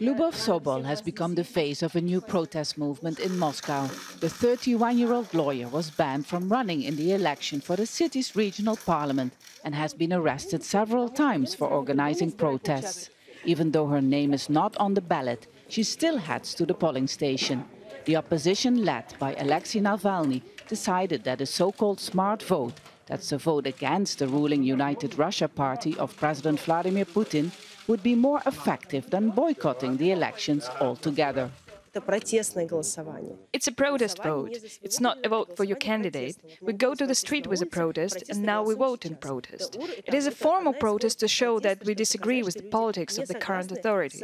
Lubov Sobol has become the face of a new protest movement in Moscow. The 31-year-old lawyer was banned from running in the election for the city's regional parliament and has been arrested several times for organizing protests. Even though her name is not on the ballot, she still heads to the polling station. The opposition, led by Alexei Navalny, decided that a so-called smart vote, that's a vote against the ruling United Russia party of President Vladimir Putin, would be more effective than boycotting the elections altogether. It's a protest vote. It's not a vote for your candidate. We go to the street with a protest, and now we vote in protest. It is a formal protest to show that we disagree with the politics of the current authorities.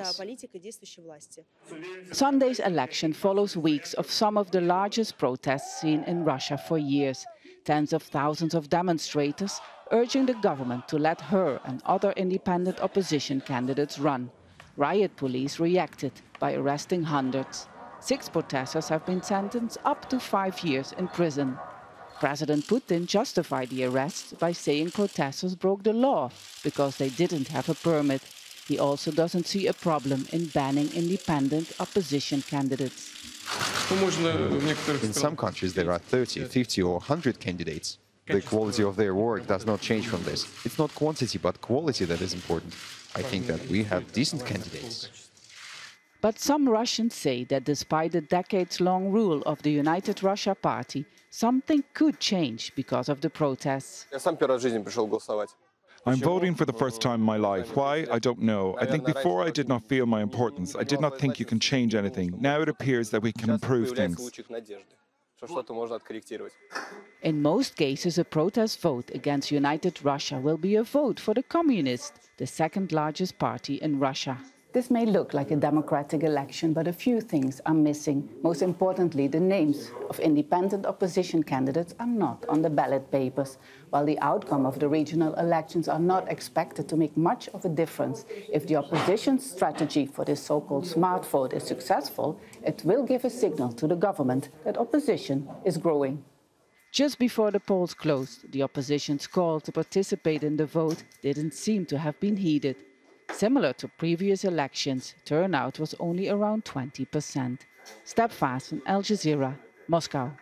Sunday's election follows weeks of some of the largest protests seen in Russia for years. Tens of thousands of demonstrators urging the government to let her and other independent opposition candidates run. Riot police reacted by arresting hundreds. Six protesters have been sentenced up to five years in prison. President Putin justified the arrests by saying protesters broke the law because they didn't have a permit. He also doesn't see a problem in banning independent opposition candidates. In some countries there are 30, 50 or 100 candidates. The quality of their work does not change from this. It's not quantity but quality that is important. I think that we have decent candidates. But some Russians say that despite the decades-long rule of the United Russia Party, something could change because of the protests. I'm voting for the first time in my life. Why? I don't know. I think before I did not feel my importance. I did not think you can change anything. Now it appears that we can improve things. In most cases, a protest vote against United Russia will be a vote for the Communists, the second largest party in Russia. This may look like a democratic election, but a few things are missing. Most importantly, the names of independent opposition candidates are not on the ballot papers, while the outcome of the regional elections are not expected to make much of a difference. If the opposition's strategy for this so-called smart vote is successful, it will give a signal to the government that opposition is growing. Just before the polls closed, the opposition's call to participate in the vote didn't seem to have been heeded. Similar to previous elections, turnout was only around 20%. Step Vaessen Al Jazeera, Moscow.